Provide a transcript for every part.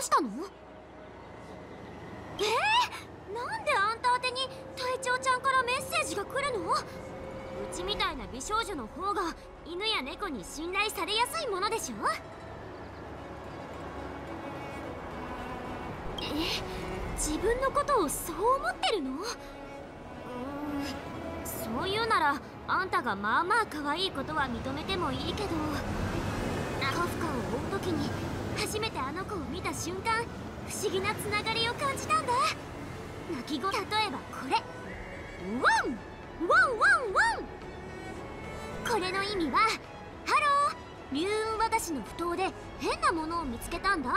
したの？えー、なんであんた宛に隊長ちゃんからメッセージが来るの？うちみたいな美少女の方が犬や猫に信頼されやすいものでしょ？え自分のことをそう思ってるの？うーん。そう言うならあんたがまあまあ可愛いことは認めてもいいけどカフカを追う時に初めてあの子を見た瞬間不思議なつながりを感じたんだ。鳴き声例えばこれ。ワンワンワンワン。これの意味はハロー流雲渡しの埠頭で変なものを見つけたんだ。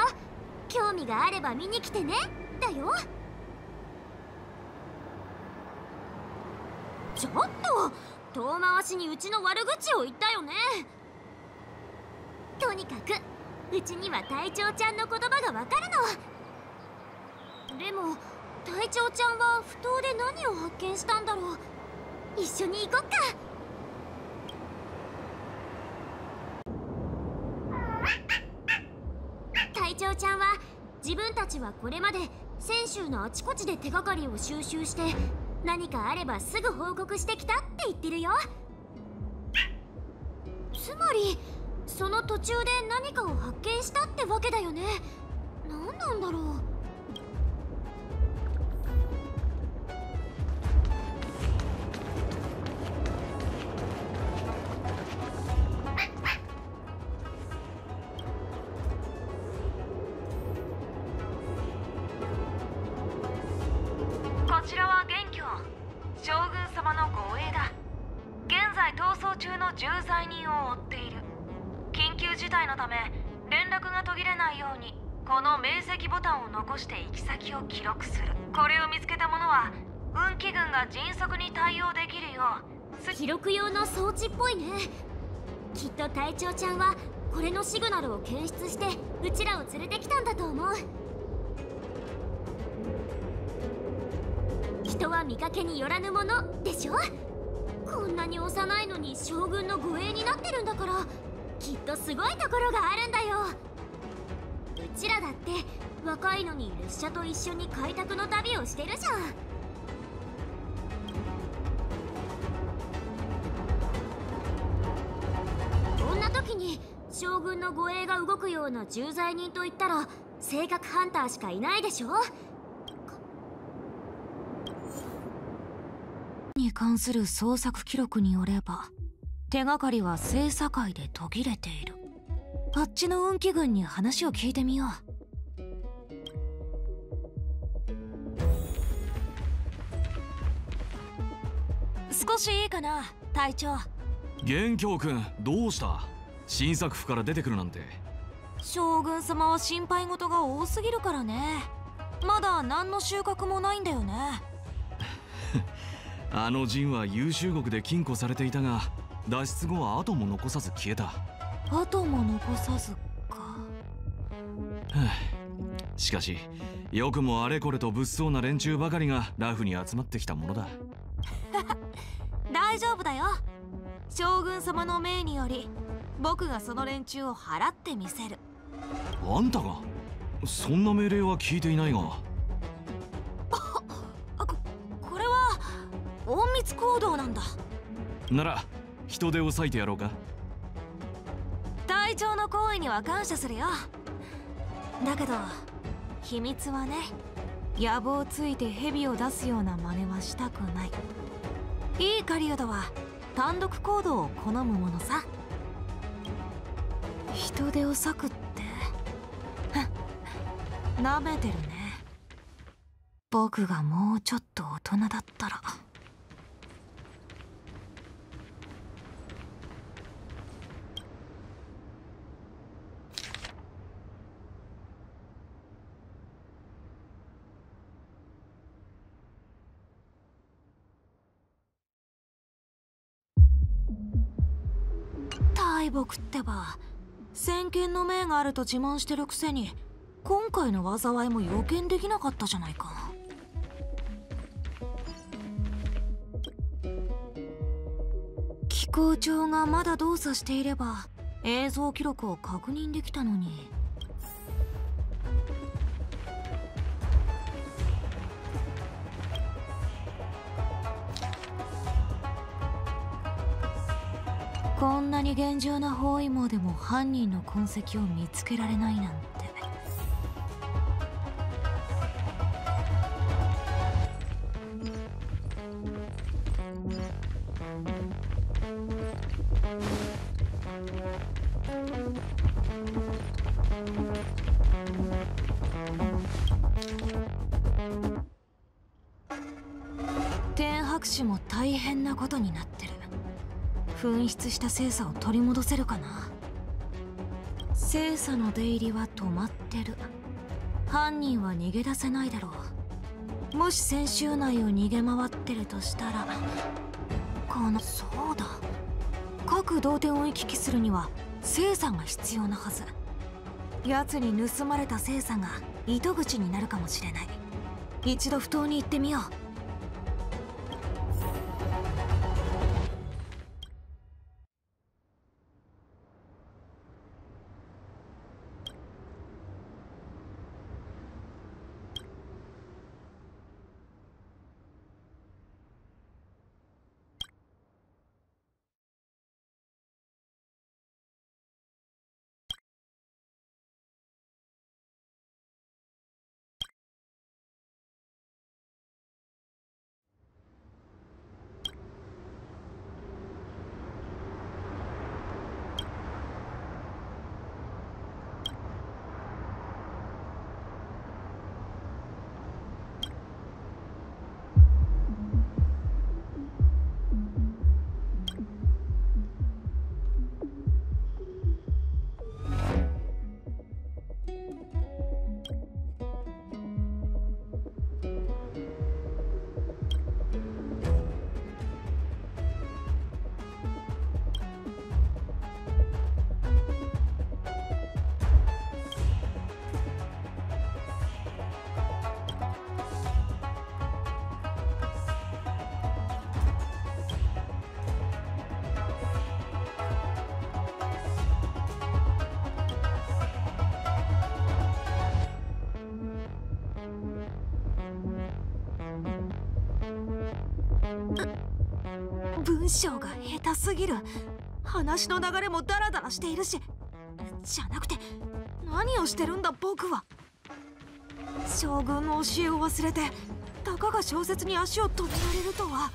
興味があれば見に来てね。だよ。ちょっと遠回しにうちの悪口を言ったよね。とにかくうちには隊長ちゃんの言葉がわかるのでも隊長ちゃんは不当で何を発見したんだろう。一緒に行こっか。隊長ちゃんは自分たちはこれまで泉州のあちこちで手がかりを収集して何かあればすぐ報告してきたって言ってるよ。つまりその途中で何かを発見したってわけだよね。何なんだろう。人は見かけによらぬものでしょ？こんなに幼いのに将軍の護衛になってるんだからきっとすごいところがあるんだよ。うちらだって若いのに列車と一緒に開拓の旅をしてるじゃん。こんな時に将軍の護衛が動くような重罪人といったら性格ハンターしかいないでしょ？関する捜索記録によれば手がかりは星境で途切れている。あっちの運気軍に話を聞いてみよう。少しいいかな隊長。元凶君どうした？新作府から出てくるなんて。将軍様は心配事が多すぎるからね。まだ何の収穫もないんだよねあの陣は優秀国で禁錮されていたが脱出後は後も残さず消えた。後も残さずか。しかしよくもあれこれと物騒な連中ばかりがラフに集まってきたものだ。大丈夫だよ。将軍様の命により僕がその連中を払ってみせる。あんたが？そんな命令は聞いていないが隠密行動なんだ。なら人手を割いてやろうか。隊長の行為には感謝するよ。だけど秘密はね野望ついて蛇を出すような真似はしたくない。いい狩人は単独行動を好むものさ。人手を割くってなめてるね。僕がもうちょっと大人だったら僕ってば先見の明があると自慢してるくせに今回の災いも予見できなかったじゃないか。機構長がまだ動作していれば映像記録を確認できたのに。なに厳重な包囲網でも犯人の痕跡を見つけられないなんて。天白氏も大変なことになってる紛失した精査を取り戻せるかな？精査の出入りは止まってる。犯人は逃げ出せないだろう。もし先週内を逃げ回ってるとしたらこのそうだ。各同点を行き来するには精査が必要なはず。奴に盗まれた精査が糸口になるかもしれない。一度不当に行ってみよう。文章が下手すぎる。話の流れもダラダラしているし。じゃなくて何をしてるんだ僕は。将軍の教えを忘れてたかが小説に足を止められるとは。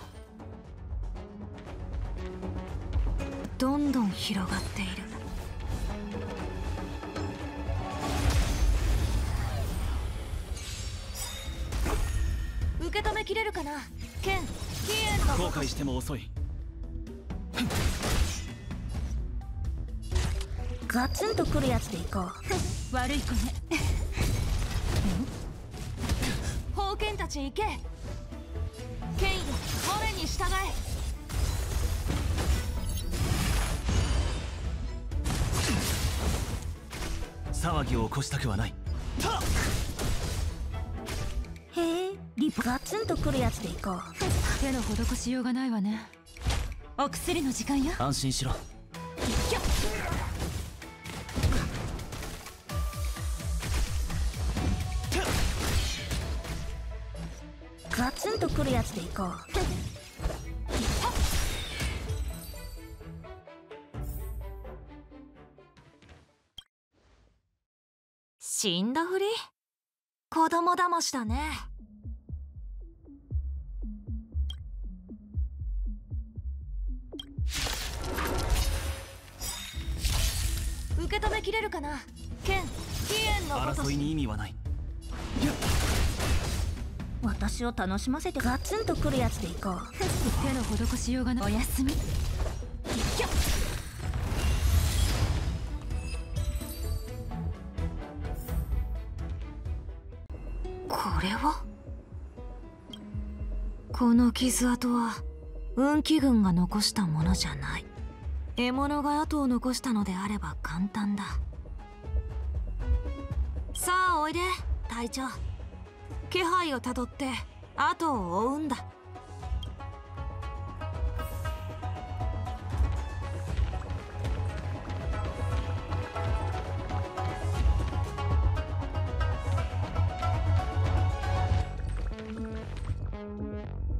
どんどん広がっている。受け止めきれるかな？ケンキエンの後悔しても遅いガツンとくるやつでいこう。悪い子ね。宝剣たち行け。ケンよ我に従え。騒ぎを起こしたくはない。へえリプガツンとくるやつでいこう。手の施しようがないわね。お薬の時間よ。安心しろガツンとくるやつでいこう。死んだふり？子供騙しだね。受け止めきれるかな？ケンキエンのこと争いに意味はない。私を楽しませてガツンとくるやつでいこう。手の施しようがない。おやすみ。これは？この傷跡は運気軍が残したものじゃない。獲物が後を残したのであれば簡単だ。さあおいで。隊長気配をたどって後を追うんだ。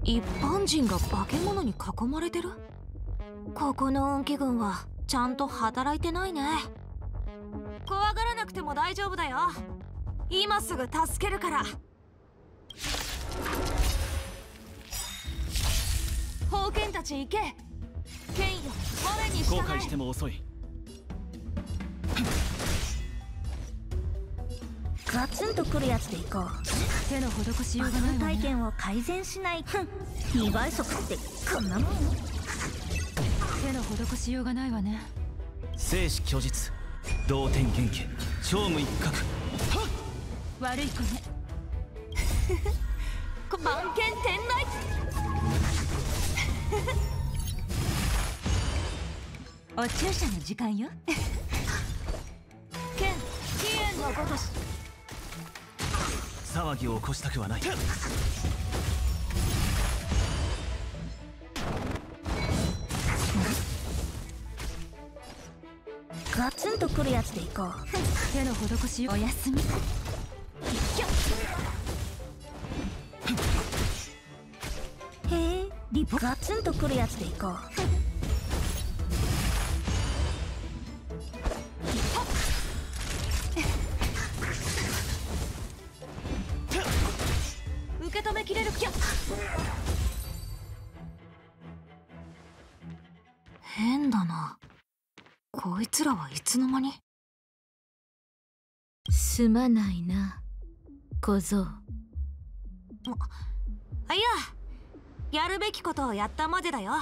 一般人が化け物に囲まれてる？ここの運気軍はちゃんと働いてないね。怖がらなくても大丈夫だよ。今すぐ助けるから。宝剣たち行け。剣よ我に従後え。悔しても遅いガツンとくるやつでいこう。手の施しようがないわね。体験を改善しないふん2倍速ってこんなもん。手の施しようがないわね。生死虚実同点元気超無一角。悪い子ね。番犬天来 お注射の時間よ。剣飛燕のごとし。騒ぎを起こしたくはない。ガツンとくるやつでいこう。手の施しおやすみガツンとくるやつでいこう。受け止めきれるきゃ変だな。こいつらはいつの間に？すまないな。小僧ことをやったまでだよ。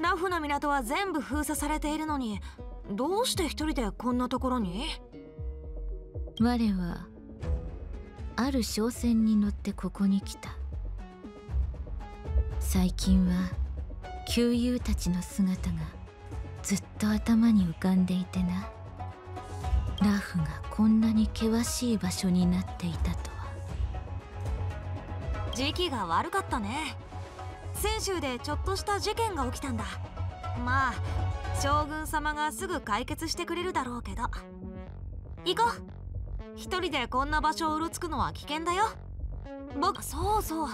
ラフの港は全部封鎖されているのにどうして一人でこんなところに？我はある商船に乗ってここに来た。最近は旧友たちの姿がずっと頭に浮かんでいてな。ラフがこんなに険しい場所になっていたとは。時期が悪かったね泉州でちょっとした事件が起きたんだ。まあ将軍様がすぐ解決してくれるだろうけど。行こう。一人でこんな場所をうろつくのは危険だよ。僕そうそう。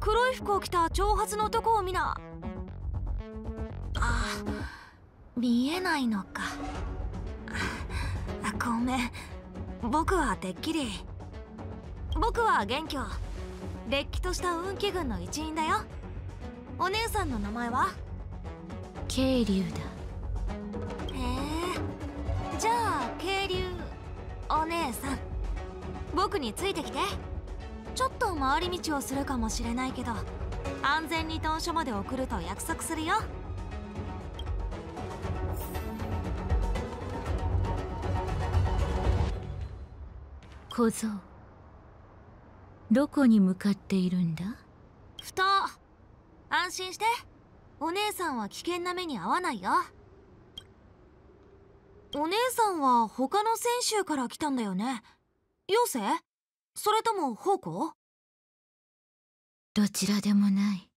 黒い服を着た長髪の男を見な。あ見えないのか。ごめん。僕はてっきり。僕は元凶。れっきとした運気軍の一員だよ。お姉さんの名前は？渓流だ。へえ。じゃあ渓流お姉さん。僕についてきて。ちょっと回り道をするかもしれないけど安全に豚書まで送ると約束するよ。小僧どこに向かっているんだ？ふと安心して。お姉さんは危険な目に遭わないよ。お姉さんは他の選手から来たんだよね。妖精？それとも宝庫どちらでもない。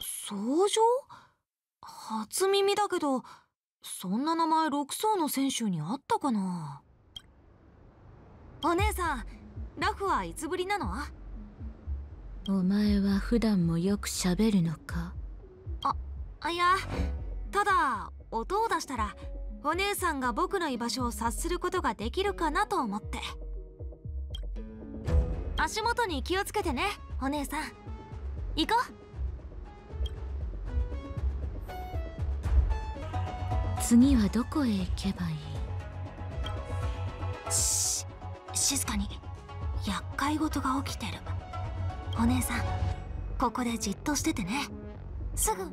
相乗初耳だけどそんな名前6層の選手にあったかな？お姉さんラフはいつぶりなの？お前は普段もよく喋るのか？あいやただ音を出したらお姉さんが僕の居場所を察することができるかなと思って。足元に気をつけてねお姉さん。行こ次はどこへ行けばいい？うし静かに。厄介事が起きてるお姉さんここでじっとしててね。すぐ。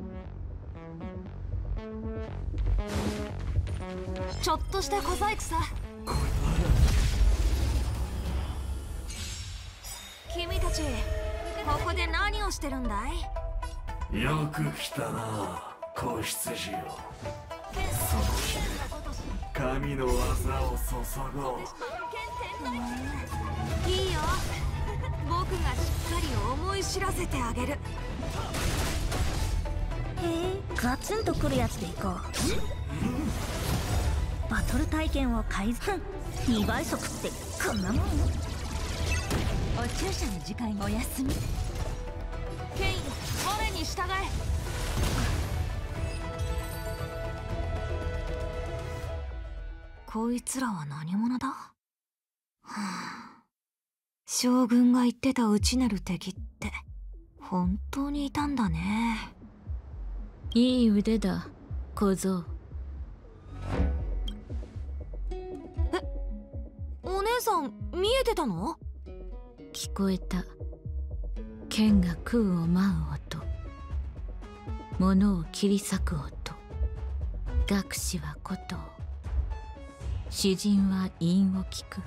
ちょっとした小細工さ。君たちここで何をしてるんだい？よく来たな子羊よ神の技を注ごう。いいよ僕がしっかり思い知らせてあげる。へえガツンとくるやつでいこう。バトル体験を改善。2倍速ってこんなもん。お注射の時間お休み。ケイン我に従え。こいつらは何者だ、はあ、将軍が言ってた内なる敵って本当にいたんだね。いい腕だ小僧。えお姉さん見えてたの？聞こえた。剣が空を舞う音物を切り裂く音。学士は琴を。詩人は韻を聞く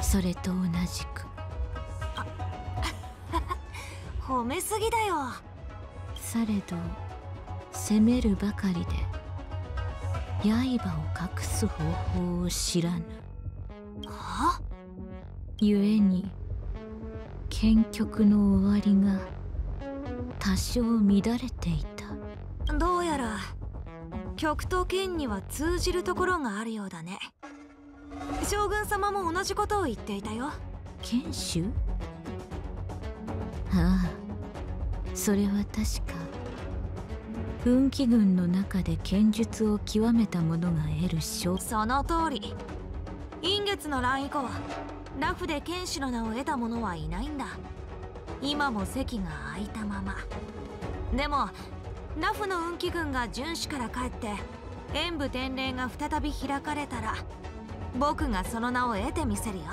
それと同じく。褒めすぎだよ。されど攻めるばかりで刃を隠す方法を知らぬ。は故に剣曲の終わりが多少乱れていた。どうやら曲と剣には通じるところがあるようだね将軍様も同じことを言っていたよ。剣手ああそれは確か。運気軍の中で剣術を極めた者が得る賞その通り。陰月の乱以降ラフで剣士の名を得た者はいないんだ。今も席が空いたまま。でもラフの運気軍が巡視から帰って演武天霊が再び開かれたら僕がその名を得てみせるよ。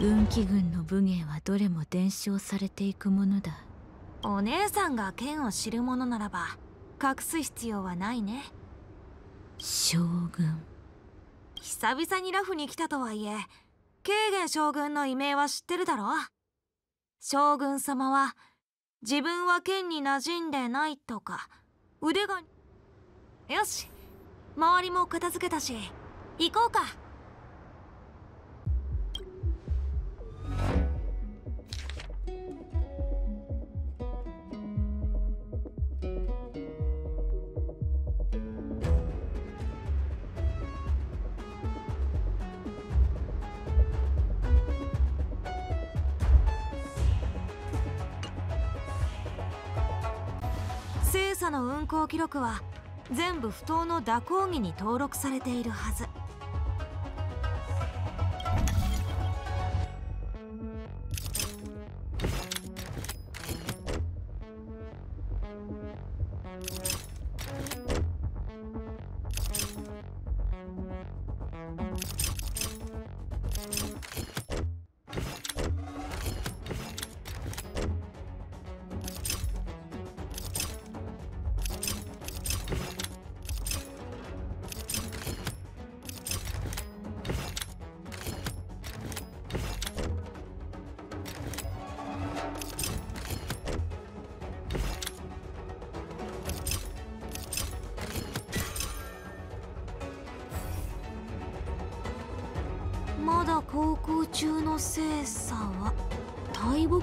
運気軍の武芸はどれも伝承されていくものだ。お姉さんが剣を知るものならば隠す必要はないね。将軍。久々にラフに来たとはいえ慶元将軍の異名は知ってるだろ将軍様は自分は剣に馴染んでないとか腕がよし周りも片付けたし行こうか精査の運行記録は全部不当の蛇行儀に登録されているはず。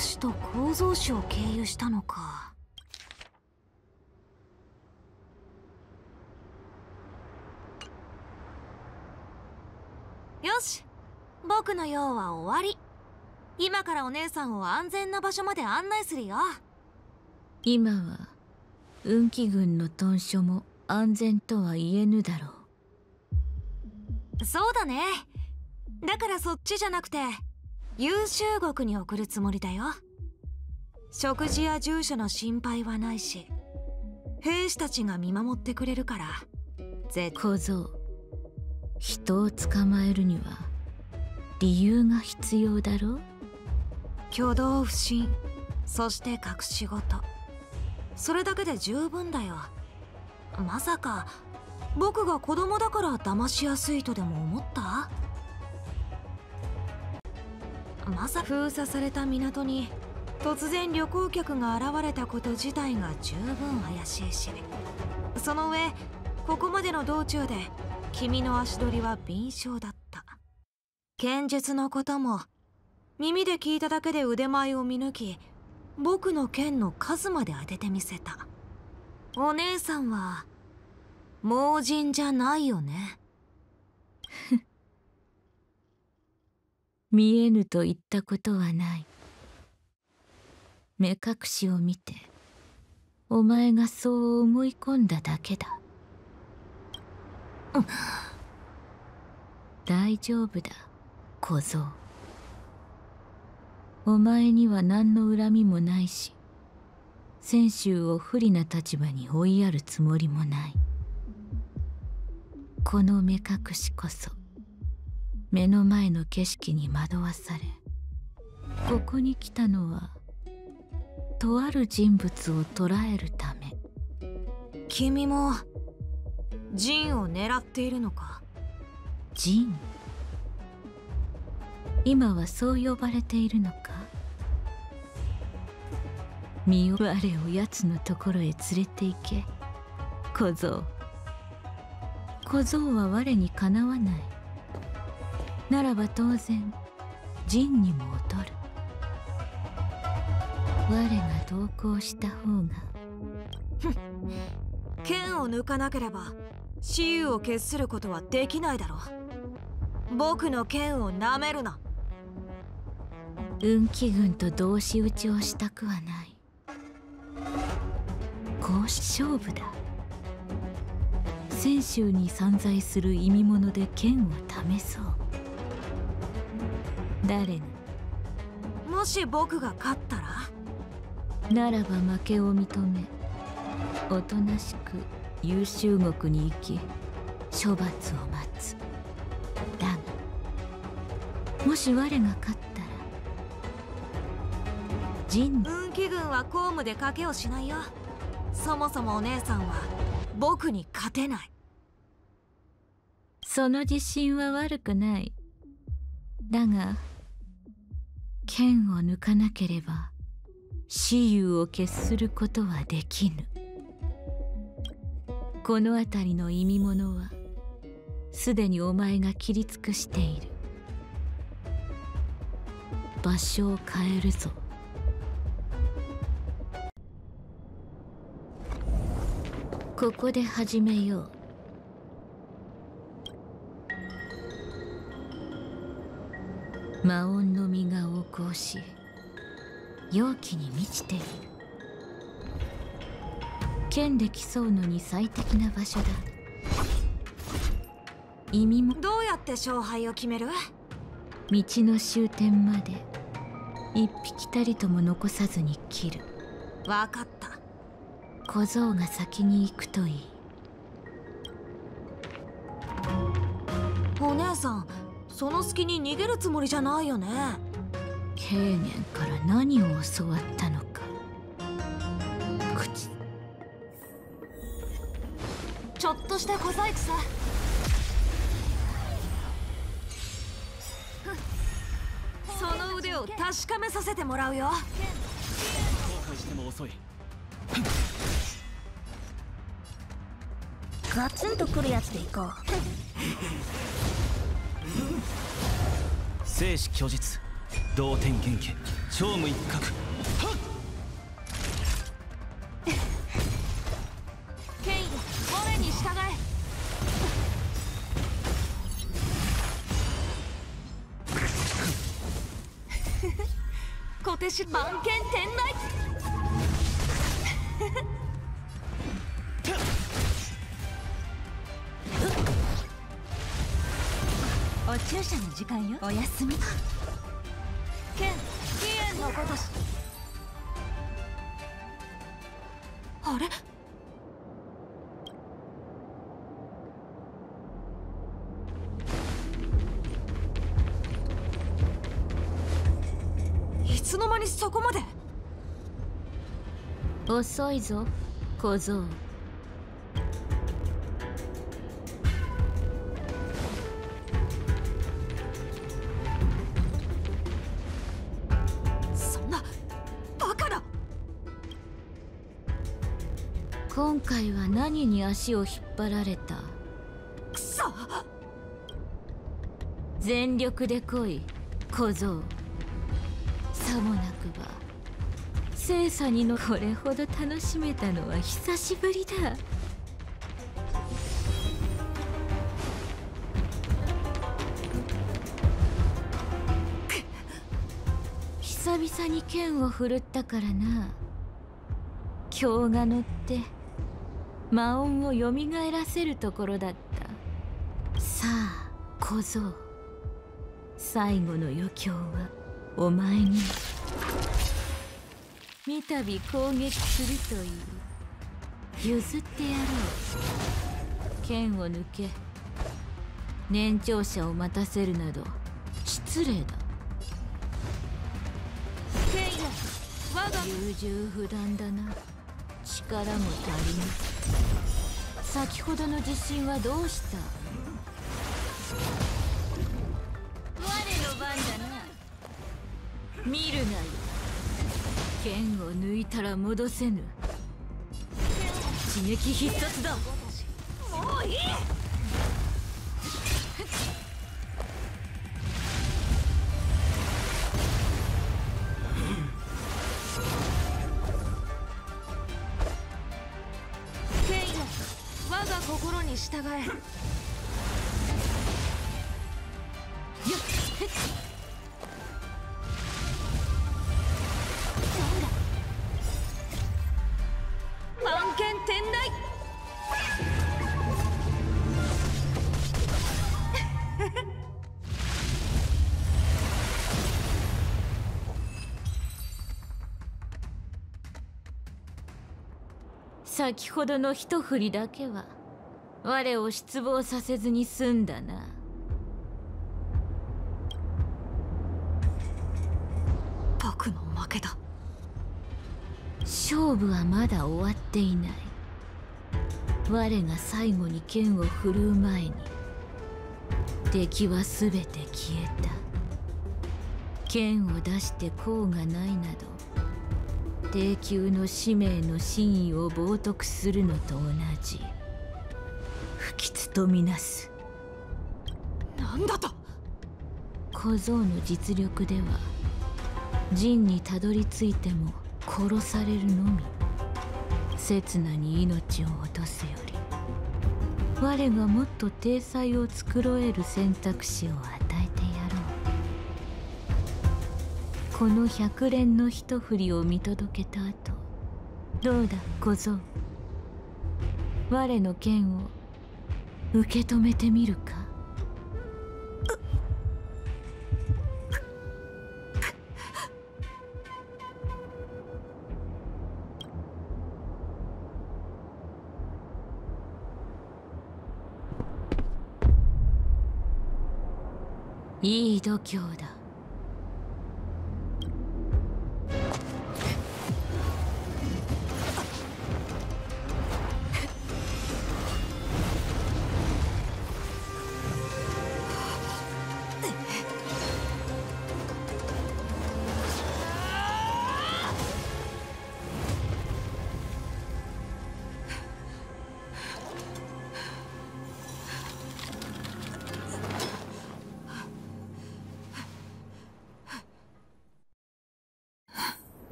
大牧師と構造師を経由したのか。よし僕の用は終わり。今からお姉さんを安全な場所まで案内するよ。今は運気軍の屯所も安全とは言えぬだろう。そうだね。だからそっちじゃなくて優秀国に送るつもりだよ。食事や住所の心配はないし兵士たちが見守ってくれるから。絶小僧人を捕まえるには理由が必要だろ挙動不審そして隠し事。それだけで十分だよ。まさか僕が子供だから騙しやすいとでも思った？まさ封鎖された港に突然旅行客が現れたこと自体が十分怪しいしその上ここまでの道中で君の足取りは敏捷だった。剣術のことも耳で聞いただけで腕前を見抜き僕の剣の数まで当ててみせた。お姉さんは盲人じゃないよね。見えぬと言ったことはない。目隠しを見てお前がそう思い込んだだけだ、うん、大丈夫だ小僧。お前には何の恨みもないし泉州を不利な立場に追いやるつもりもない。この目隠しこそ目の前の景色に惑わされここに来たのはとある人物を捕らえるため。君もジンを狙っているのか？ジン？今はそう呼ばれているのか？身を我を奴のところへ連れて行け。小僧。小僧は我にかなわないならば当然陣にも劣る。我が同行した方が。剣を抜かなければ雌雄を決することはできないだろう。僕の剣をなめるな。運気軍と同士討ちをしたくはない。こうし勝負だ。泉州に散在する意味物で剣を試そう誰がもし僕が勝ったら？ならば負けを認めおとなしく優秀国に行き処罰を待つ。だがもし我が勝ったら陣運気軍は公務で賭けをしないよ。そもそもお姉さんは僕に勝てない。その自信は悪くない。だが剣を抜かなければ雌雄を決することはできぬ。この辺りの意味物はすでにお前が切り尽くしている。場所を変えるぞ。ここで始めよう。魔音の実が横行し容器に満ちている。剣で競うのに最適な場所だ。意味もどうやって勝敗を決める？道の終点まで一匹たりとも残さずに切る。分かった。小僧が先に行くといい。お姉さんその隙に逃げるつもりじゃないよね。ケーゲンから何を教わったのか。口。ちょっとした小細工さ。その腕を確かめさせてもらうよ。後悔しても遅い。ガツンとくるやつでいこう生死虚実同点元家超無一角ケイン我に従え。小手し番犬天来お注射の時間よおやすみ。剣飛燕のごとし。あれ？いつの間そこまで？遅いぞ小僧。回は何に足を引っ張られた。くそ。全力で来い小僧。さもなくば精査にのこれほど楽しめたのは久しぶりだ。久々に剣を振るったからな。今日が乗って魔音をよみがえらせるところだった。さあ小僧。最後の余興はお前に。三度攻撃するといい譲ってやろう。剣を抜け。年長者を待たせるなど失礼だ。剣よ我が優柔不断だな。力も足りぬ先ほどの地震はどうした？我の番だな。見るなよ。剣を抜いたら戻せぬ。刺激必殺だ。もういい先ほどの一振りだけは我を失望させずに済んだな。僕の負けだ。勝負はまだ終わっていない。我が最後に剣を振るう前に敵は全て消えた。剣を出して功がないなど低級の使命の真意を冒涜するのと同じとみなす。なんだと。小僧の実力では陣にたどり着いても殺されるのみ。刹那に命を落とすより。我がもっと体裁を繕える選択肢を与えてやろう。この百連の一振りを見届けた後どうだ小僧。我の剣を受け止めてみるか？いい度胸だ。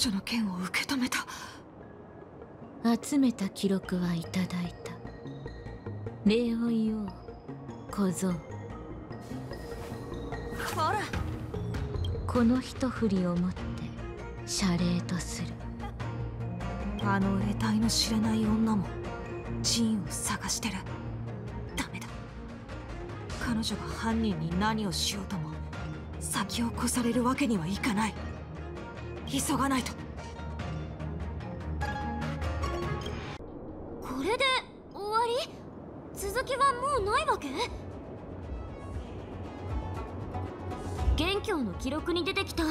女の剣を受け止めた。集めた記録はいただいた。礼を言おう小僧。ほら。この一振りをもって謝礼とする。あの得体の知れない女もジンを探してる。ダメだ。彼女が犯人に何をしようとも先を越されるわけにはいかない急がないと。これで終わり？続きはもうないわけ？元教の記録に出てきた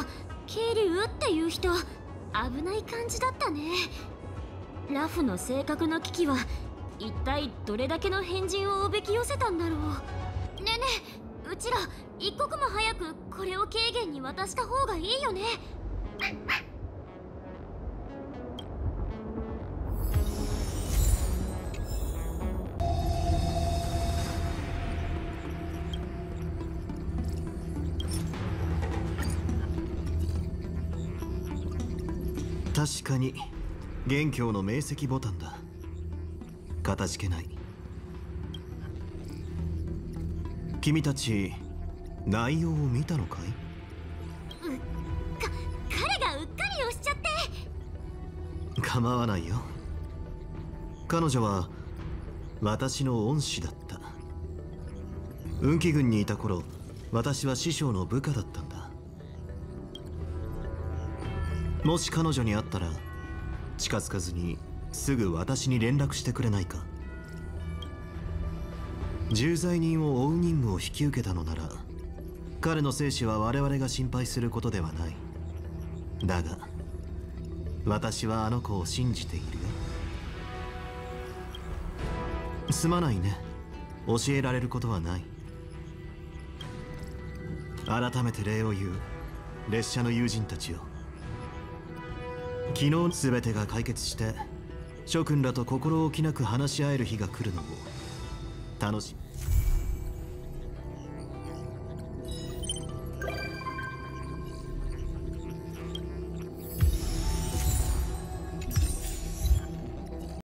ケイリュウっていう人。危ない感じだったね。ラフの性格の危機は一体どれだけの変人をおびき寄せたんだろう。ねえねえうちら一刻も早くこれを軽減に渡した方がいいよね。確かに元凶の明晰ボタンだ。かたじけない。君たち内容を見たのかい？構わないよ。彼女は私の恩師だった。運気軍にいた頃私は師匠の部下だったんだ。もし彼女に会ったら近づかずにすぐ私に連絡してくれないか。重罪人を追う任務を引き受けたのなら彼の生死は我々が心配することではない。だが私はあの子を信じているよ。すまないね。教えられることはない。改めて礼を言う。列車の友人たちよ。昨日全てが解決して諸君らと心置きなく話し合える日が来るのを楽しみ。